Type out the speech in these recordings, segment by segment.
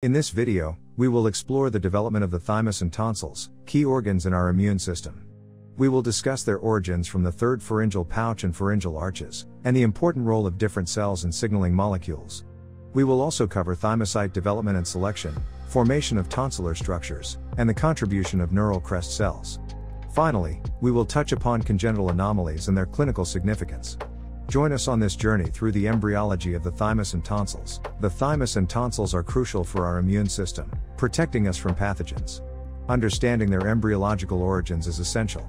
In this video, we will explore the development of the thymus and tonsils, key organs in our immune system. We will discuss their origins from the third pharyngeal pouch and pharyngeal arches, and the important role of different cells in signaling molecules. We will also cover thymocyte development and selection, formation of tonsillar structures, and the contribution of neural crest cells. Finally, we will touch upon congenital anomalies and their clinical significance. Join us on this journey through the embryology of the thymus and tonsils. The thymus and tonsils are crucial for our immune system, protecting us from pathogens. Understanding their embryological origins is essential.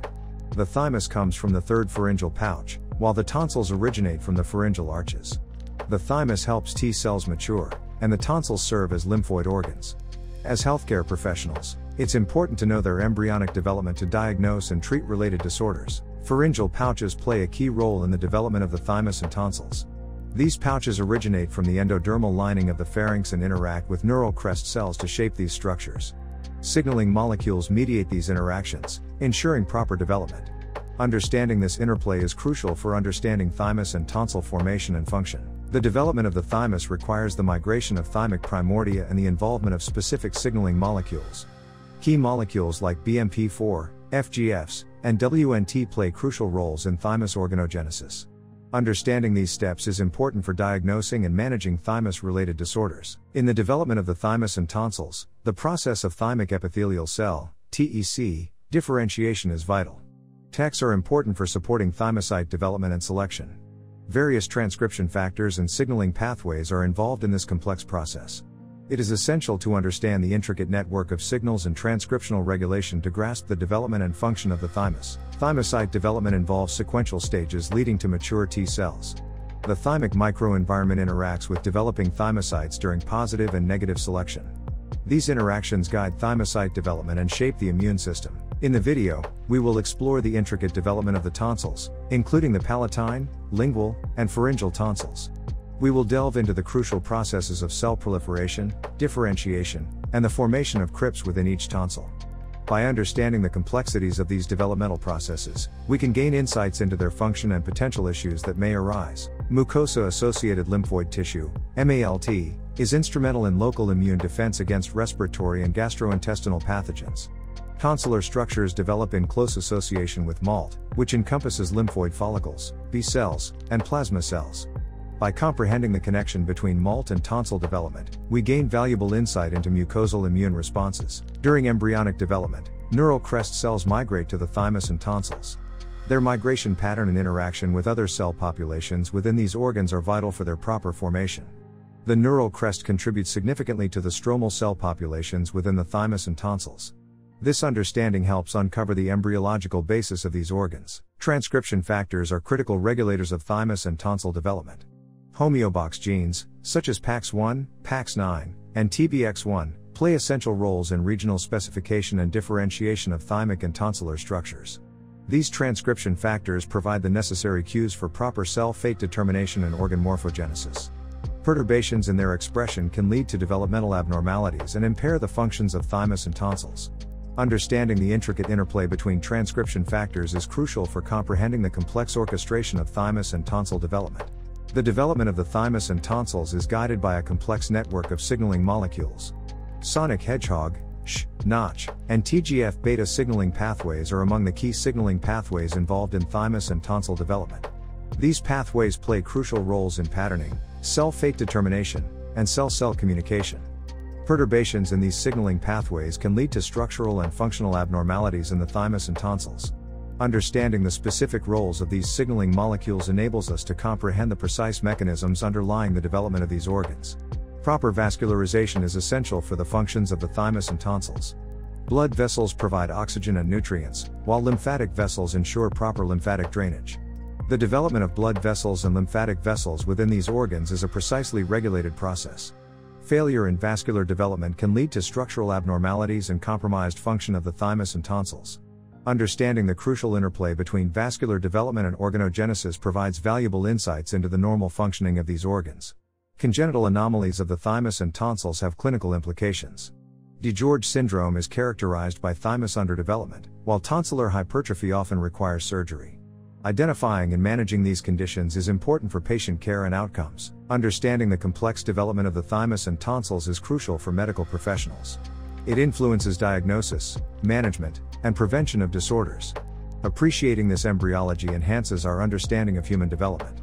The thymus comes from the third pharyngeal pouch, while the tonsils originate from the pharyngeal arches. The thymus helps T cells mature, and the tonsils serve as lymphoid organs. As healthcare professionals, it's important to know their embryonic development to diagnose and treat related disorders. Pharyngeal pouches play a key role in the development of the thymus and tonsils. These pouches originate from the endodermal lining of the pharynx and interact with neural crest cells to shape these structures. Signaling molecules mediate these interactions, ensuring proper development. Understanding this interplay is crucial for understanding thymus and tonsil formation and function. The development of the thymus requires the migration of thymic primordia and the involvement of specific signaling molecules. Key molecules like BMP4, FGFs, and WNT play crucial roles in thymus organogenesis. Understanding these steps is important for diagnosing and managing thymus related disorders. In the development of the thymus and tonsils, the process of thymic epithelial cell, TEC, differentiation is vital. TECs are important for supporting thymocyte development and selection. Various transcription factors and signaling pathways are involved in this complex process. It is essential to understand the intricate network of signals and transcriptional regulation to grasp the development and function of the thymus. Thymocyte development involves sequential stages leading to mature T cells. The thymic microenvironment interacts with developing thymocytes during positive and negative selection. These interactions guide thymocyte development and shape the immune system. In the video, we will explore the intricate development of the tonsils, including the palatine, lingual, and pharyngeal tonsils. We will delve into the crucial processes of cell proliferation, differentiation, and the formation of crypts within each tonsil. By understanding the complexities of these developmental processes, we can gain insights into their function and potential issues that may arise. Mucosa associated lymphoid tissue, MALT, is instrumental in local immune defense against respiratory and gastrointestinal pathogens. Tonsillar structures develop in close association with MALT, which encompasses lymphoid follicles, B cells, and plasma cells. By comprehending the connection between MALT and tonsil development, we gain valuable insight into mucosal immune responses. During embryonic development, neural crest cells migrate to the thymus and tonsils. Their migration pattern and interaction with other cell populations within these organs are vital for their proper formation. The neural crest contributes significantly to the stromal cell populations within the thymus and tonsils. This understanding helps uncover the embryological basis of these organs. Transcription factors are critical regulators of thymus and tonsil development. Homeobox genes, such as PAX1, PAX9, and TBX1, play essential roles in regional specification and differentiation of thymic and tonsillar structures. These transcription factors provide the necessary cues for proper cell fate determination and organ morphogenesis. Perturbations in their expression can lead to developmental abnormalities and impair the functions of thymus and tonsils. Understanding the intricate interplay between transcription factors is crucial for comprehending the complex orchestration of thymus and tonsil development. The development of the thymus and tonsils is guided by a complex network of signaling molecules. Sonic hedgehog, SH, Notch, and TGF beta signaling pathways are among the key signaling pathways involved in thymus and tonsil development. These pathways play crucial roles in patterning, cell fate determination, and cell cell communication. Perturbations in these signaling pathways can lead to structural and functional abnormalities in the thymus and tonsils. Understanding the specific roles of these signaling molecules enables us to comprehend the precise mechanisms underlying the development of these organs. Proper vascularization is essential for the functions of the thymus and tonsils. Blood vessels provide oxygen and nutrients, while lymphatic vessels ensure proper lymphatic drainage. The development of blood vessels and lymphatic vessels within these organs is a precisely regulated process. Failure in vascular development can lead to structural abnormalities and compromised function of the thymus and tonsils. Understanding the crucial interplay between vascular development and organogenesis provides valuable insights into the normal functioning of these organs. Congenital anomalies of the thymus and tonsils have clinical implications. DiGeorge syndrome is characterized by thymus underdevelopment, while tonsillar hypertrophy often requires surgery. Identifying and managing these conditions is important for patient care and outcomes. Understanding the complex development of the thymus and tonsils is crucial for medical professionals. It influences diagnosis, management, and prevention of disorders. Appreciating this embryology enhances our understanding of human development.